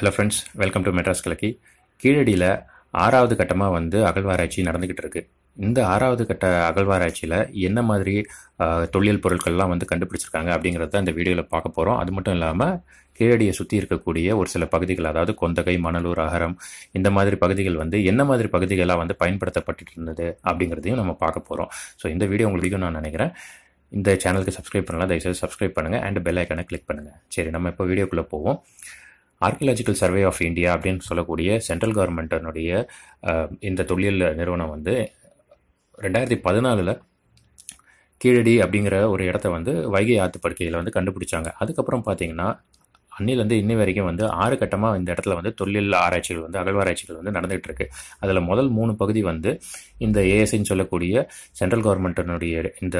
Hello friends welcome to Madras கிழக்கி கீழடியில் ஆறாவது கட்டமாக வந்து அகழ்வாராய்ச்சி நடந்துக்கிட்டு இருக்கு. இந்த ஆறாவது கட்ட அகழ்வாராய்ச்சியில் என்ன மாதிரி தொழில் பொருட்கள்லாம் வந்து கண்டுபிடிச்சிருக்காங்க அப்படிங்கிறத இந்த வீடியோவில் பார்க்க போகிறோம் அது மட்டும் இல்லாமல் கீழடியை சுற்றி இருக்கக்கூடிய ஒரு சில பகுதிகள் அதாவது கொந்தகை மணலூர் அகரம் இந்த மாதிரி பகுதிகள் வந்து என்ன மாதிரி பகுதிகளாக வந்து பயன்படுத்தப்பட்டு இருந்தது அப்படிங்கிறதையும் நம்ம பார்க்க போகிறோம் ஸோ இந்த வீடியோ உங்களுக்கு நான் நினைக்கிறேன். இந்த சேனலுக்கு சப்ஸ்கிரைப் பண்ணலாம் தயவுசெய்து சப்ஸ்கிரைப் பண்ணுங்கள் அண்ட் பெல் ஐக்கனை கிளிக் பண்ணுங்கள் சரி நம்ம இப்போ வீடியோக்குள்ளே போவோம். ஆர்கியலாஜிக்கல் சர்வே ஆஃப் இந்தியா அப்படின்னு சொல்லக்கூடிய சென்ட்ரல் கவர்மெண்ட்டினுடைய இந்த தொழில் நிறுவனம் வந்து ரெண்டாயிரத்தி பதினாலில் கீழடி அப்படிங்கிற ஒரு இடத்த வந்து வைகை ஆற்றுப்படுக்கையில் வந்து கண்டுபிடிச்சாங்க. அதுக்கப்புறம் பார்த்தீங்கன்னா அன்னிலேருந்து இன்னி வரைக்கும் வந்து ஆறு கட்டமாக இந்த இடத்துல வந்து தொழில் ஆராய்ச்சிகள் வந்து அகழ்வாராய்ச்சிகள் வந்து நடந்துகிட்டு இருக்கு அதில் முதல் மூணு பகுதி வந்து இந்த ஏஎஸ்ஐன்னு சொல்லக்கூடிய சென்ட்ரல் கவர்மெண்ட்டினுடைய இந்த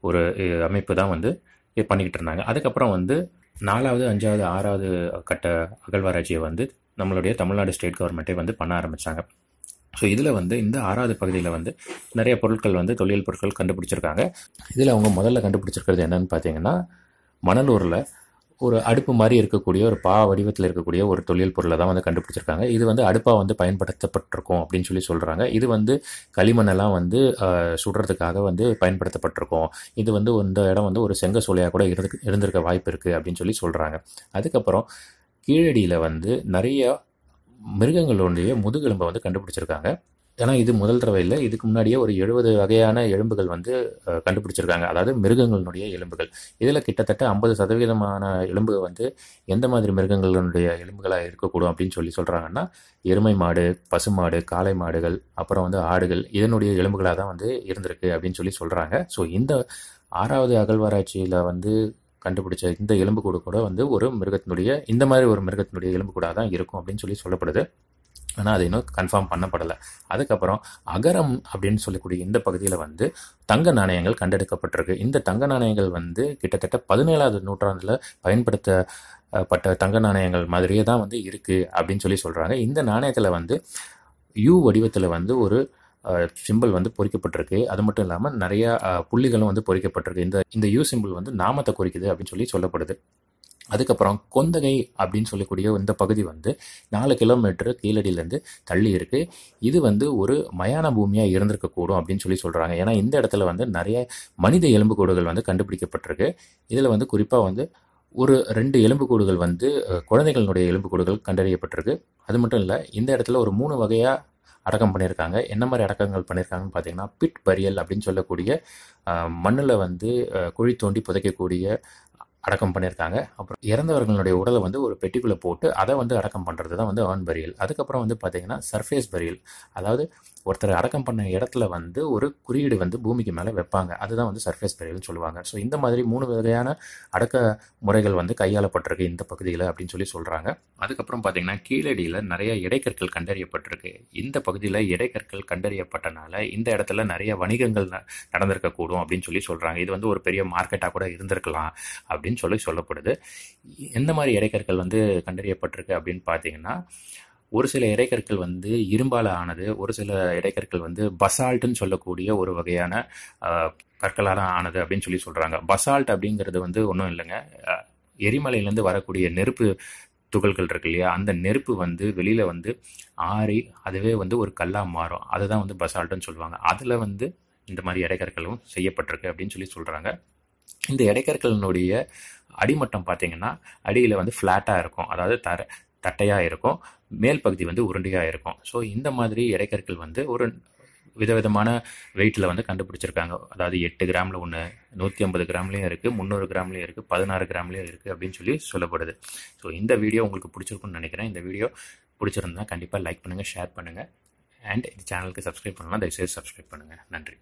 ஒரு அமைப்பு தான் வந்து பண்ணிக்கிட்டு இருந்தாங்க அதுக்கப்புறம் வந்து நாலாவது அஞ்சாவது ஆறாவது கட்ட அகழ்வாராய்ச்சியை வந்து நம்மளுடைய தமிழ்நாடு ஸ்டேட் கவர்மெண்ட்டே வந்து பண்ண ஆரம்பித்தாங்க ஸோ இதில் வந்து இந்த ஆறாவது பகுதியில் வந்து நிறைய பொருட்கள் வந்து தொழில் பொருட்கள் கண்டுபிடிச்சிருக்காங்க. இதில் அவங்க முதல்ல கண்டுபிடிச்சிருக்கிறது என்னென்னு பார்த்தீங்கன்னா மணலூரில் ஒரு அடுப்பு மாதிரி இருக்கக்கூடிய ஒரு பா வடிவத்தில் இருக்கக்கூடிய ஒரு தொழில் பொருளை தான் வந்து கண்டுபிடிச்சிருக்காங்க. இது வந்து அடுப்பாக வந்து பயன்படுத்தப்பட்டிருக்கும் அப்படின்னு சொல்லி சொல்கிறாங்க இது வந்து களிமண்ணெல்லாம் வந்து சுடுறதுக்காக வந்து பயன்படுத்தப்பட்டிருக்கும். இது வந்து இந்த இடம் வந்து ஒரு செங்க சோலையாக கூட இருந்து இருந்திருக்க வாய்ப்பு இருக்குது அப்படின்னு சொல்லி சொல்கிறாங்க அதுக்கப்புறம் கீழடியில் வந்து நிறைய மிருகங்களுடைய முதுகெலும்பை வந்து கண்டுபிடிச்சிருக்காங்க. ஏன்னா இது முதல் தடவை இல்லை. இதுக்கு முன்னாடியே ஒரு எழுபது வகையான எலும்புகள் வந்து கண்டுபிடிச்சிருக்காங்க. அதாவது மிருகங்களுடைய எலும்புகள். இதில் கிட்டத்தட்ட ஐம்பது சதவீதமான எலும்பு வந்து எந்த மாதிரி மிருகங்களுடைய எலும்புகளாக இருக்கக்கூடும் அப்படின்னு சொல்லி சொல்கிறாங்கன்னா எருமை மாடு பசுமாடு காளை மாடுகள் அப்புறம் வந்து ஆடுகள் இதனுடைய எலும்புகளாக தான் வந்து இருந்திருக்கு அப்படின்னு சொல்லி சொல்கிறாங்க ஸோ இந்த ஆறாவது அகழ்வாராய்ச்சியில் வந்து கண்டுபிடிச்ச இந்த எலும்பு கூட வந்து ஒரு மிருகத்தினுடைய இந்த மாதிரி ஒரு மிருகத்தினுடைய எலும்பு கூட தான் இருக்கும் அப்படின்னு சொல்லி சொல்லப்படுது. ஆனால் அது இன்னும் கன்ஃபார்ம் பண்ணப்படலை. அதுக்கப்புறம் அகரம் அப்படின்னு சொல்லக்கூடிய இந்த பகுதியில் வந்து தங்க நாணயங்கள் கண்டெடுக்கப்பட்டிருக்கு. இந்த தங்க நாணயங்கள் வந்து கிட்டத்தட்ட பதினேழாவது நூற்றாண்டில் பயன்படுத்தப்பட்ட தங்க நாணயங்கள் மாதிரியே தான் வந்து இருக்குது அப்படின்னு சொல்லி சொல்கிறாங்க இந்த நாணயத்தில் வந்து யூ வடிவத்தில் வந்து ஒரு சிம்பிள் வந்து பொறிக்கப்பட்டிருக்கு. அது மட்டும் இல்லாமல் நிறையா புள்ளிகளும் வந்து பொறிக்கப்பட்டிருக்கு. இந்த இந்த யூ சிம்பிள் வந்து நாமத்தை குறிக்குது அப்படின்னு சொல்லி சொல்லப்படுது. அதுக்கப்புறம் கொந்தகை அப்படின்னு சொல்லக்கூடிய இந்த பகுதி வந்து நாலு கிலோமீட்டர் கீழடியிலேருந்து தள்ளி இருக்கு. இது வந்து ஒரு மயான பூமியாக இருந்திருக்கக்கூடும் அப்படின்னு சொல்லி சொல்கிறாங்க ஏன்னா இந்த இடத்துல வந்து நிறைய மனித எலும்புக்கூடுகள் வந்து கண்டுபிடிக்கப்பட்டிருக்கு. இதில் வந்து குறிப்பாக வந்து ஒரு ரெண்டு எலும்புக்கூடுகள் வந்து குழந்தைகளுடைய எலும்புக்கூடுகள் கண்டறியப்பட்டிருக்கு. அது மட்டும் இல்லை இந்த இடத்துல ஒரு மூணு வகையாக அடக்கம் பண்ணியிருக்காங்க. என்ன மாதிரி அடக்கங்கள் பண்ணியிருக்காங்கன்னு பார்த்தீங்கன்னா பிட் பரியல் அப்படின்னு சொல்லக்கூடிய மண்ணில் வந்து குழி தோண்டி புதைக்கக்கூடிய அடக்கம் பண்ணியிருக்காங்க. அப்புறம் இறந்தவர்களுடைய உடலை வந்து ஒரு பெட்டிக்குள்ளே போட்டு அதை வந்து அடக்கம் பண்ணுறது தான் வந்து ஆன் பரியல் அதுக்கப்புறம் வந்து பார்த்திங்கன்னா சர்ஃபேஸ் பரியல் அதாவது ஒருத்தர் அடக்கம் பண்ண இடத்துல வந்து ஒரு குறியீடு வந்து பூமிக்கு மேலே வைப்பாங்க. அதுதான் வந்து சர்ஃபேஸ் பரியல்னு சொல்லுவாங்க. ஸோ இந்த மாதிரி மூணு வகையான அடக்க முறைகள் வந்து கையாளப்பட்டிருக்கு இந்த பகுதியில் அப்படின்னு சொல்லி சொல்கிறாங்க அதுக்கப்புறம் பார்த்தீங்கன்னா கீழடியில் நிறைய இடைக்கற்கள் கண்டறியப்பட்டிருக்கு. இந்த பகுதியில் இடைக்கற்கள் கண்டறியப்பட்டனால இந்த இடத்துல நிறைய வணிகங்கள் ந- நடந்திருக்கக்கூடும் அப்படின்னு சொல்லி சொல்கிறாங்க இது வந்து ஒரு பெரிய மார்க்கெட்டாக கூட இருந்திருக்கலாம் அப்படின்னு சொல்லி சொல்லப்படுது. எந்த மாதிரி இடைக்கற்கள் வந்து கண்டறியப்பட்டிருக்கு அப்படின்னு பார்த்தீங்கன்னா ஒரு சில இடைக்கற்கள் வந்து இரும்பால் ஆனது ஒரு சில இடைக்கற்கள் வந்து பசால்ட்டுன்னு சொல்லக்கூடிய ஒரு வகையான கற்களால் ஆனது அப்படின்னு சொல்லி சொல்கிறாங்க பசால்ட் அப்படிங்கிறது வந்து ஒன்றும் இல்லைங்க. எரிமலையிலேருந்து வரக்கூடிய நெருப்பு துகள்கள் இருக்கு இல்லையா? அந்த நெருப்பு வந்து வெளியில் வந்து ஆறி அதுவே வந்து ஒரு கல்லாக மாறும். அதுதான் வந்து பசால்ட்டுன்னு சொல்லுவாங்க. அதில் வந்து இந்த மாதிரி இடைக்கற்களும் செய்யப்பட்டிருக்கு அப்படின்னு சொல்லி சொல்கிறாங்க இந்த இடைக்கற்களினுடைய அடிமட்டம் பார்த்தீங்கன்னா அடியில் வந்து ஃப்ளாட்டாக இருக்கும். அதாவது தர தட்டையாக இருக்கும். மேல் பகுதி வந்து உருண்டையாக இருக்கும். ஸோ இந்த மாதிரி இடைக்கற்கள் வந்து ஒரு விதவிதமான வெயிட்டில் வந்து கண்டுபிடிச்சிருக்காங்க. அதாவது எட்டு கிராமில் ஒன்று நூற்றி ஐம்பது கிராம்லேயும் இருக்குது முந்நூறு கிராம்லேயும் இருக்குது பதினாறு கிராம்லேயும் இருக்குது அப்படின்னு சொல்லி சொல்லப்படுது. ஸோ இந்த வீடியோ உங்களுக்கு பிடிச்சிருக்குன்னு நினைக்கிறேன். இந்த வீடியோ பிடிச்சிருந்தா கண்டிப்பாக லைக் பண்ணுங்கள் ஷேர் பண்ணுங்கள் அண்ட் இந்த சேனலுக்கு சப்ஸ்கிரைப் பண்ணலாம் தயவுசெய்து சப்ஸ்கிரைப் பண்ணுங்கள் நன்றி.